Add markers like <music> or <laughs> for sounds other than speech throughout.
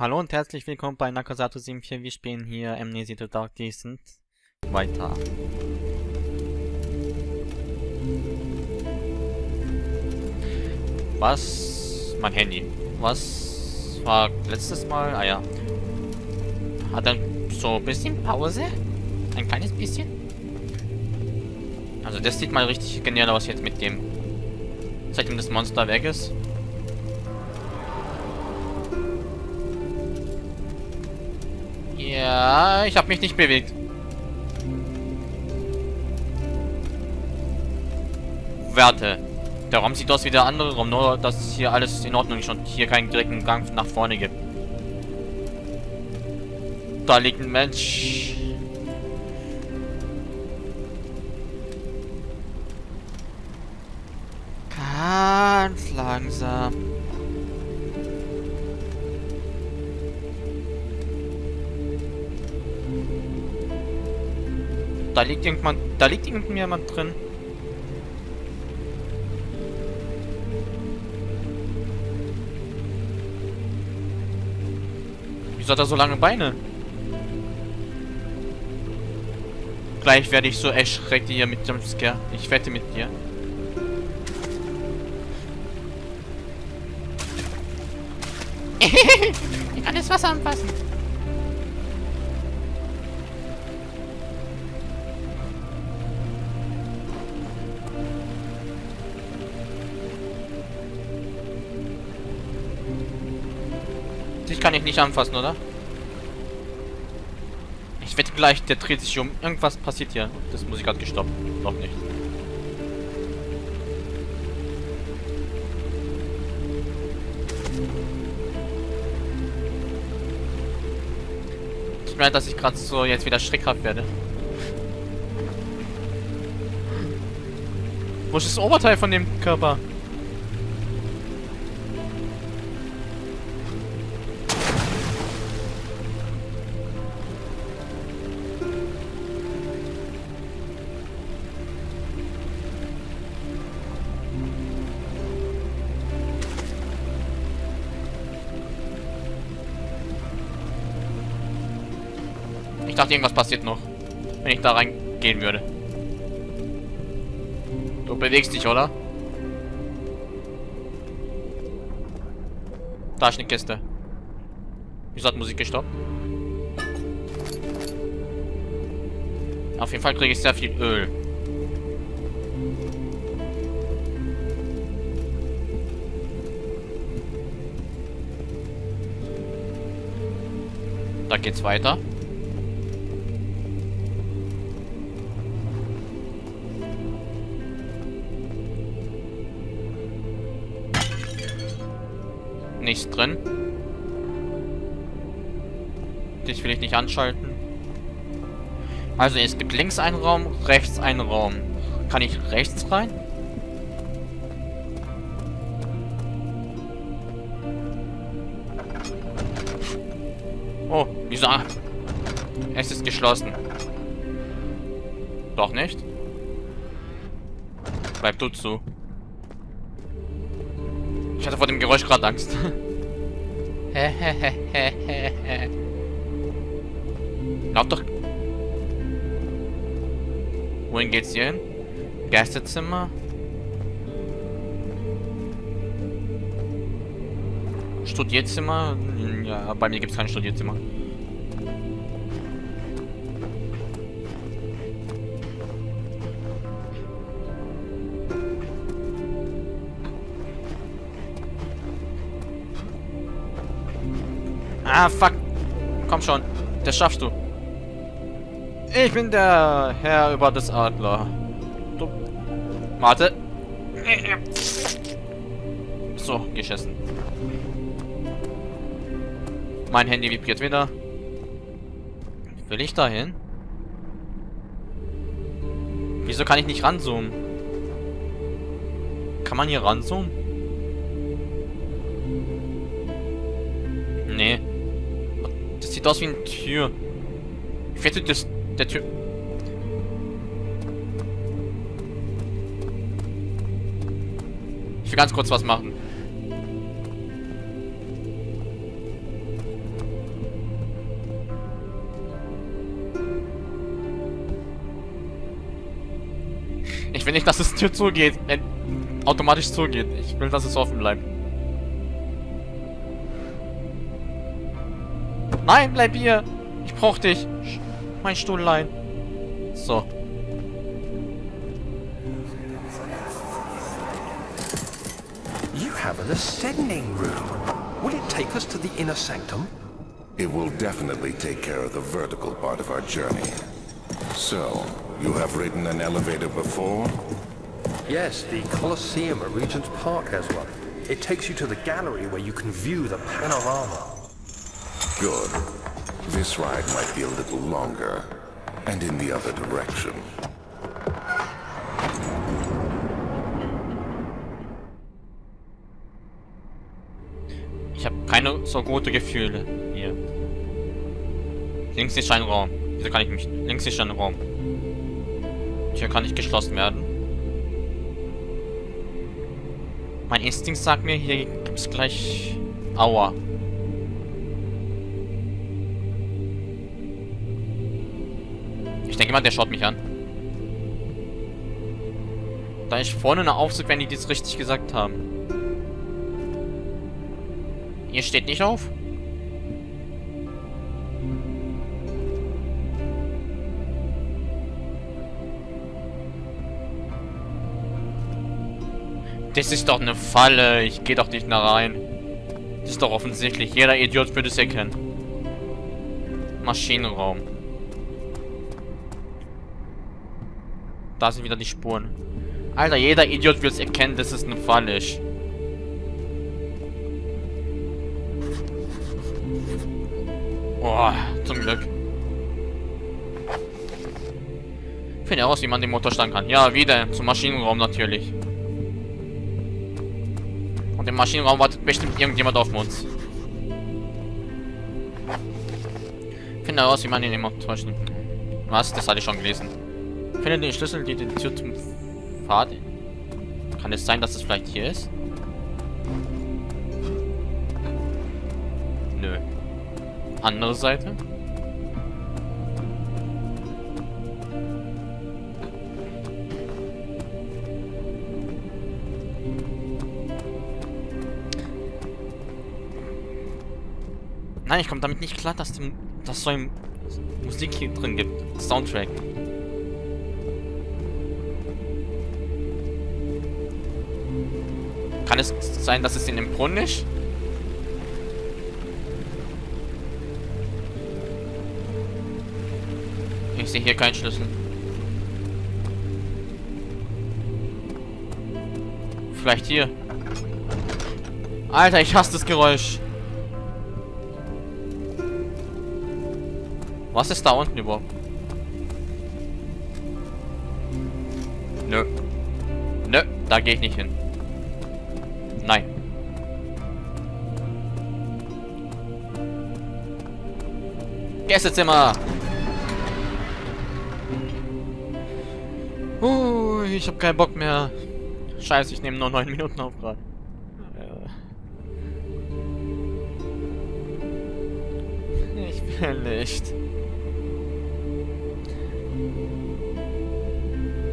Hallo und herzlich willkommen bei Nakasato 74. Wir spielen hier Amnesia The Dark Descent weiter. Was? Mein Handy. Was war letztes Mal? Ah ja. Hat dann so ein bisschen Pause? Ein kleines bisschen? Also das sieht mal richtig genial aus jetzt mit dem. Seitdem das Monster weg ist. Ja, ich habe mich nicht bewegt. Werte. Der Raum sieht aus wie der andere Raum, nur dass hier alles in Ordnung ist und hier keinen direkten Gang nach vorne gibt. Da liegt ein Mensch. Ganz langsam. Da liegt irgendwann, da liegt irgendjemand drin. Wieso hat er so lange Beine? Gleich werde ich so erschreckt hier mit dem Scare. Ich wette mit dir. <laughs> ich kann das Wasser anpassen. Dich kann ich nicht anfassen, oder? Ich wette gleich, der dreht sich um. Irgendwas passiert hier. Das Musik hat gestoppt. Noch nicht. Tut mir leid, dass ich gerade so jetzt wieder schreckhaft werde. Wo ist das Oberteil von dem Körper? Dachte, irgendwas passiert noch. Wenn ich da reingehen würde. Du bewegst dich, oder? Da ist eine Kiste. Wieso hat Musik gestoppt? Auf jeden Fall kriege ich sehr viel Öl. Da geht's weiter. Nichts drin. Dich will ich nicht anschalten. Also es gibt links einen Raum, rechts einen Raum. Kann ich rechts rein? Oh, wieso? Es ist geschlossen. Doch nicht? Bleib du zu. Ich hatte vor dem Geräusch gerade Angst. Laut doch. Wohin geht's hier hin? Geisterzimmer? Studierzimmer? Ja, bei mir gibt's kein Studierzimmer. Ah, fuck. Komm schon. Das schaffst du. Ich bin der Herr über das Adler. Du. Warte. So, geschissen. Mein Handy vibriert wieder. Will ich da hin? Wieso kann ich nicht ranzoomen? Kann man hier ranzoomen? aus wie eine Tür. Vielleicht wird das der Tür. Ich will ganz kurz was machen. Ich will nicht, dass es Tür zugeht. Äh, automatisch zugeht. Ich will, dass es offen bleibt. Nein, bleib hier. Ich brauch dich. Mein Stuhllein. So. You have an ascending room. Will it take us to the inner sanctum? It will definitely take care of the vertical part of our journey. So, you have ridden an elevator before? Yes, the Colosseum at Regent's Park has one. It takes you to the gallery where you can view the panorama. Good. This ride might be a little longer, and in the other direction. Ich habe keine so gute Gefühle hier. Links ist ein Raum. Wieso kann ich mich... Links ist ein Raum. Tür kann nicht geschlossen werden. Mein Instinkt sagt mir, hier gibt es gleich... Aua. Denke mal, der schaut mich an. Da ich vorne eine Aufzug, wenn die das richtig gesagt haben. Ihr steht nicht auf? Das ist doch eine Falle. Ich gehe doch nicht da rein. Das ist doch offensichtlich. Jeder Idiot würde es erkennen. Maschinenraum. Da sind wieder die Spuren. Alter, jeder Idiot wird es erkennen, dass es eine Falle ist. Boah, zum Glück. Finde heraus, wie man den Motor starten kann. Ja, wieder zum Maschinenraum natürlich. Und im Maschinenraum wartet bestimmt irgendjemand auf uns. Finde heraus, wie man den Motor starten Was? Das hatte ich schon gelesen. Finde den Schlüssel, die die Tür zum Pfad. Kann es sein, dass es vielleicht hier ist? Nö. Andere Seite? Nein, ich komme damit nicht klar, dass die, dass so ein Musik hier drin gibt. Soundtrack. Kann es sein, dass es in dem Brunnen ist? Ich sehe hier keinen Schlüssel. Vielleicht hier. Alter, ich hasse das Geräusch. Was ist da unten überhaupt? Nö. Nö, da gehe ich nicht hin. Gästezimmer! Uh, ich habe keinen Bock mehr. Scheiße, ich nehme nur 9 Minuten auf gerade. Ich will nicht.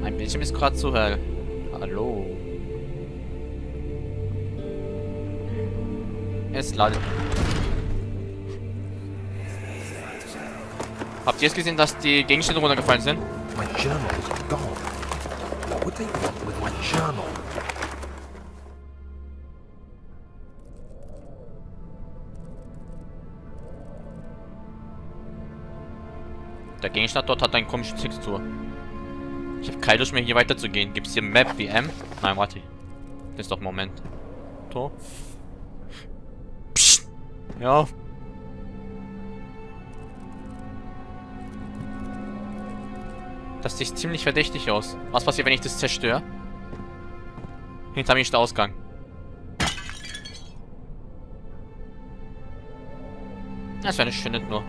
Mein Bildschirm ist gerade zu hell. Hallo. Es ladet. Habt ihr es gesehen, dass die Gegenstände runtergefallen sind? My journal is gone. What would they want with my journal? Der Gegenstand dort hat eine komische Textur. Ich habe keine Lust mehr hier weiter zu gehen. Gibt es hier Map wie M? Nein, warte. Das ist doch Moment. Tor. Psst. Ja. Das sieht ziemlich verdächtig aus. Was passiert, wenn ich das zerstöre? Hinter mir ist der Ausgang. Das wäre eine schöne nur.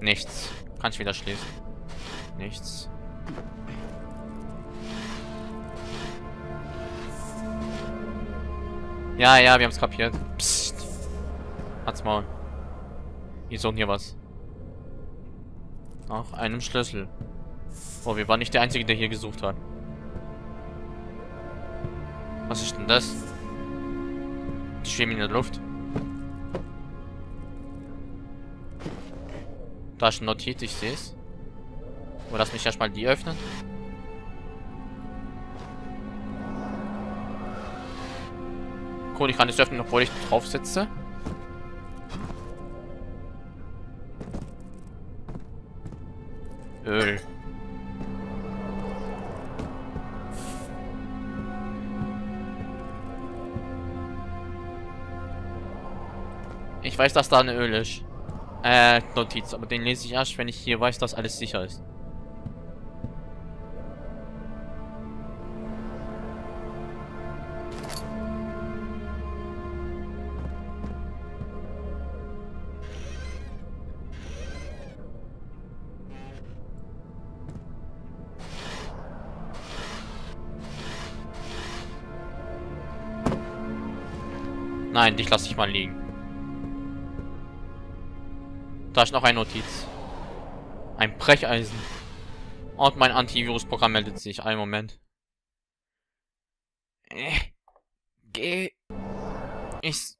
Nichts. Kann ich wieder schließen. Nichts. Ja, ja, wir haben's kapiert. Psst. Hat's Maul. Wir suchen hier was. Nach einem Schlüssel. Oh, wir waren nicht der Einzige, der hier gesucht hat. Was ist denn das? Die schweben in der Luft. Da ist ein Notiz, ich sehe es. Oh, lass mich erstmal die öffnen. Cool, ich kann es öffnen, obwohl ich drauf sitze. Öl. Ich weiß, dass da ein Öl ist. Äh, Notiz, aber den lese ich erst, wenn ich hier weiß, dass alles sicher ist. Nein, dich lasse ich mal liegen. Da ist noch ein Notiz. Ein Brecheisen. Und mein Antivirusprogramm meldet sich. Einen Moment. Äh, geh. Ich.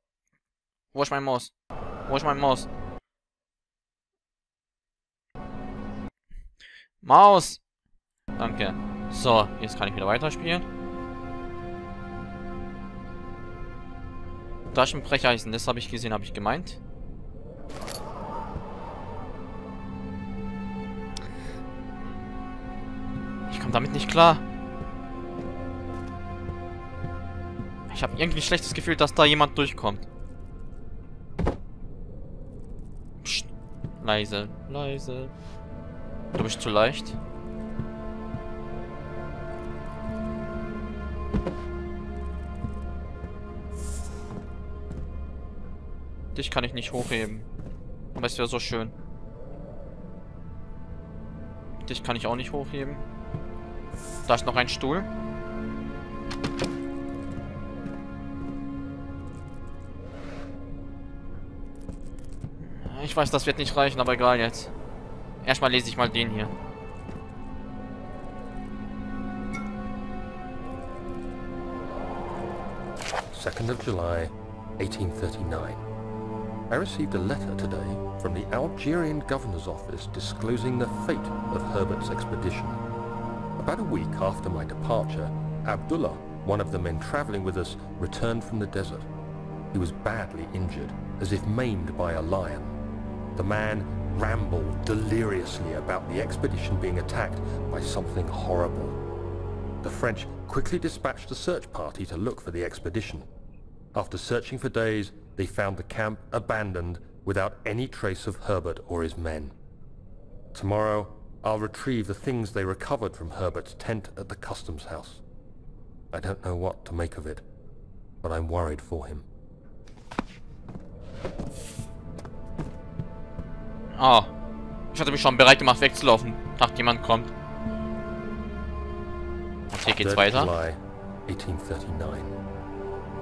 Wo ist mein Maus? Wo ist mein Maus? Maus! Danke. So, jetzt kann ich wieder weiterspielen. Taschenbrecheisen, das habe ich gesehen, habe ich gemeint. Ich komme damit nicht klar. Ich habe irgendwie ein schlechtes Gefühl, dass da jemand durchkommt. Psst. Leise, leise. Du bist zu leicht. Dich kann ich nicht hochheben. Aber es wäre so schön. Dich kann ich auch nicht hochheben. Da ist noch ein Stuhl. Ich weiß, das wird nicht reichen, aber egal jetzt. Erstmal lese ich mal den hier. Second of July, 1839. I received a letter today from the Algerian governor's office disclosing the fate of Herbert's expedition. About a week after my departure, Abdullah, one of the men traveling with us, returned from the desert. He was badly injured, as if maimed by a lion. The man rambled deliriously about the expedition being attacked by something horrible. The French quickly dispatched a search party to look for the expedition. After searching for days, they found the camp abandoned without any trace of Herbert or his men. Tomorrow, I'll retrieve the things they recovered from Herbert's tent at the customs house. I don't know what to make of it, but I'm worried for him. Ah. Ich hatte mich schon bereit gemacht wegzulaufen. Dachte jemand kommt. Und hier geht's 3rd weiter. July, 1839.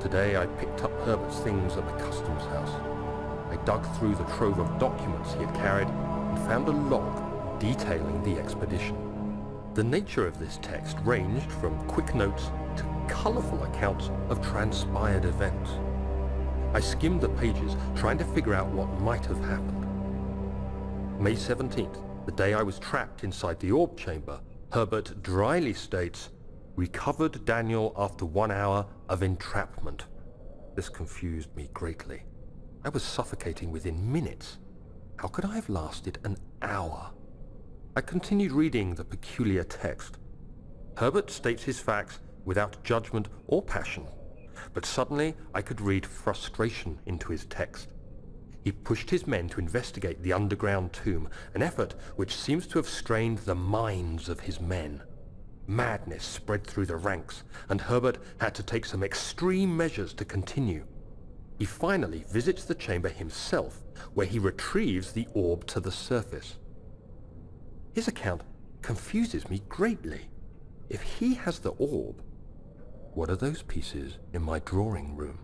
Today I picked up Herbert's things at the customs house. I dug through the trove of documents he had carried and found a log detailing the expedition. The nature of this text ranged from quick notes to colourful accounts of transpired events. I skimmed the pages trying to figure out what might have happened. May 17th, the day I was trapped inside the orb chamber, Herbert dryly states, recovered Daniel after one hour of entrapment. This confused me greatly. I was suffocating within minutes. How could I have lasted an hour? I continued reading the peculiar text. Herbert states his facts without judgment or passion, but suddenly I could read frustration into his text. He pushed his men to investigate the underground tomb, an effort which seems to have strained the minds of his men. Madness spread through the ranks, and Herbert had to take some extreme measures to continue. He finally visits the chamber himself, where he retrieves the orb to the surface. His account confuses me greatly. If he has the orb, what are those pieces in my drawing room?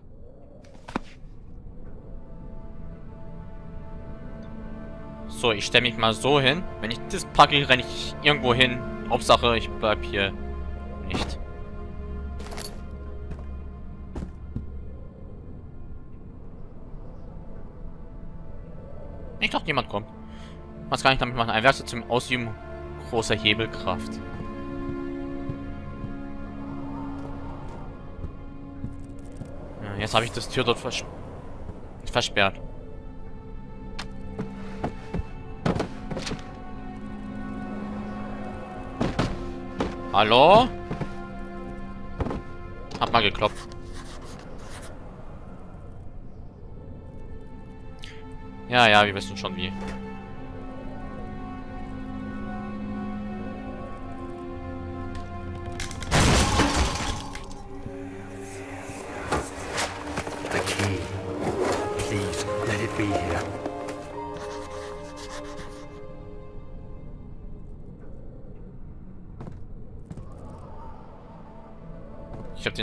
So, ich stelle mich mal so hin. Wenn ich das packe, renne ich irgendwo hin, Hauptsache, ich bleib hier nicht. Ich dachte, jemand kommt. Was kann ich damit machen? Ein Werkzeug zum Ausüben großer Hebelkraft. Ja, jetzt habe ich das Tür dort vers versperrt. Hallo? Hab mal geklopft. Ja, ja, wir wissen schon wie.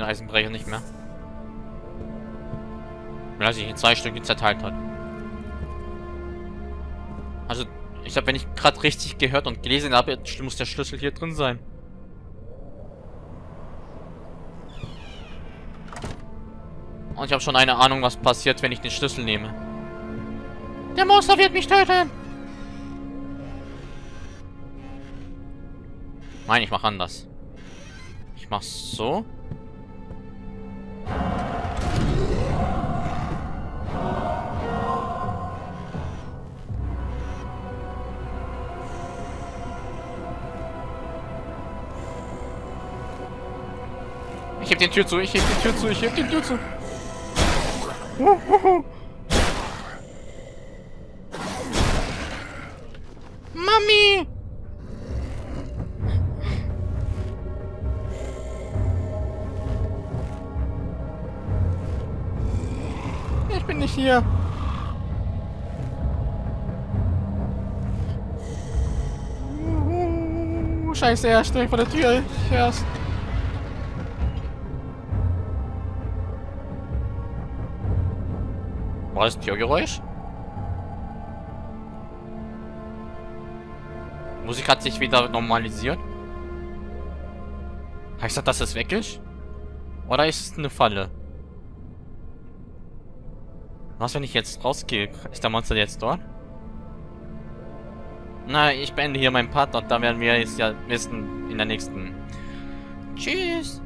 Den Eisenbrecher nicht mehr. Weil er sich in zwei Stücke zerteilt hat. Also, ich habe, wenn ich gerade richtig gehört und gelesen habe, muss der Schlüssel hier drin sein. Und ich habe schon eine Ahnung, was passiert, wenn ich den Schlüssel nehme. Der Monster wird mich töten! Nein, ich mache anders. Ich mach's so. Heb den Tür zu, ich heb die Tür zu, ich heb die Tür zu. Mami! Ich bin nicht hier. Scheiße, er steht vor der Tür. Ich hör's. War das ein Türgeräusch? Musik hat sich wieder normalisiert. Heißt das, dass es weg ist? Oder ist es eine Falle? Was, wenn ich jetzt rausgehe? Ist der Monster jetzt dort? Na, ich beende hier meinen Part und da werden wir jetzt ja wissen in der nächsten. Tschüss!